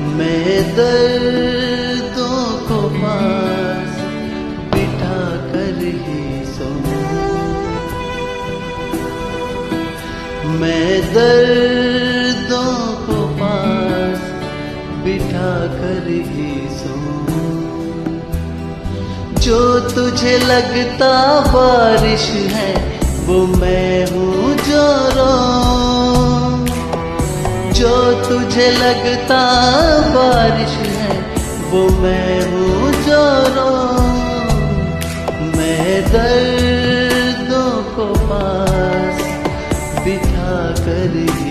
मैं दर्दों को पास बिठा कर ही सोऊं। मैं दर्दों को पास बिठा कर ही सोऊं। जो तुझे लगता बारिश है, वो मैं हूँ जो रो तुझे लगता बारिश है, वो मैं हूँ जो रो मैं दर्दों को पास बिठा कर ही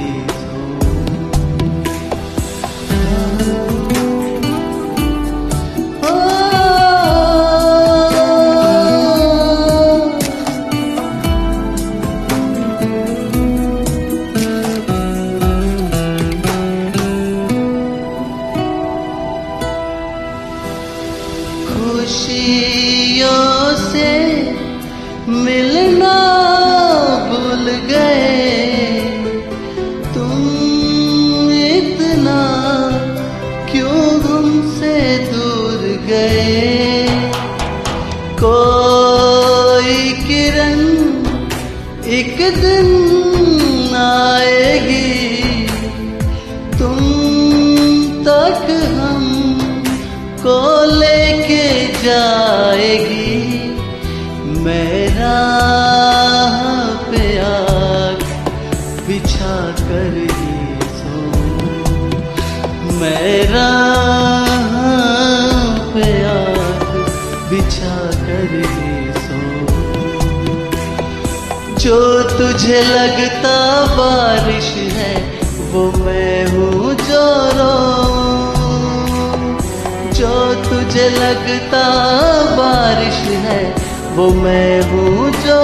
खुशियों से मिलना भूल गए। तुम इतना क्यों हमसे दूर गए? कोई किरण एक दिन आएगी। तुम तक हम को लेके जाएगी। मेरा पे आग बिछा कर सो मेरा पे आग बिछा कर सो जो तुझे लगता बारिश है, वो मैं हूँ जो तुझे लगता बारिश है, वो मैं हूँ जो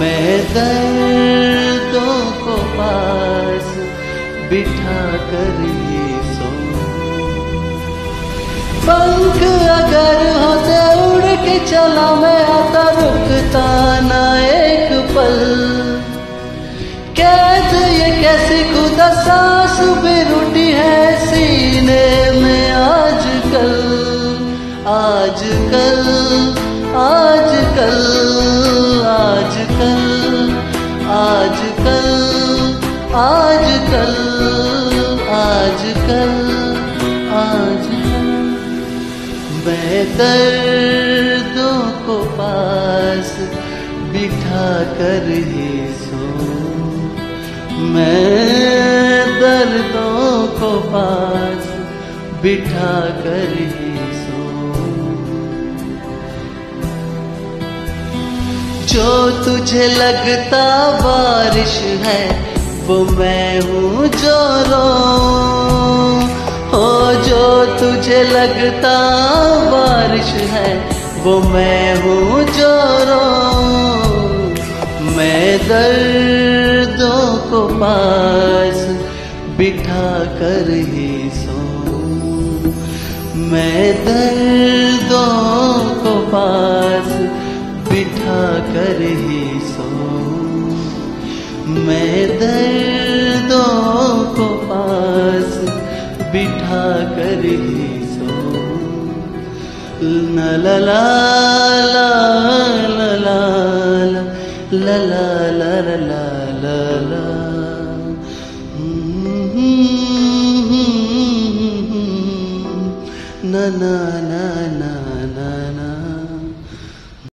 मैं दर्दों को पास बिठा कर ये सो पंख अगर होते उड़ के चला मैं आता, रुकता ना एक पल। कैद ये कैसी खुदा सांस भी आजकल आजकल आजकल आजकल आजकल आजकल मैं दर्दों को पास बिठा कर ही सो। मैं दर्दों को पास बिठा कर ही जो तुझे लगता बारिश है, वो मैं हूँ जो रो हो, जो तुझे लगता बारिश है, वो मैं हूँ जो रो मैं दर्दों को पास बिठा कर ही सो मैं दर्दों को पास कर ही सो मैं दर्दों को पास बिठा कर ही सो न ला ला ला ला ला ला ला ला ला ला ला na na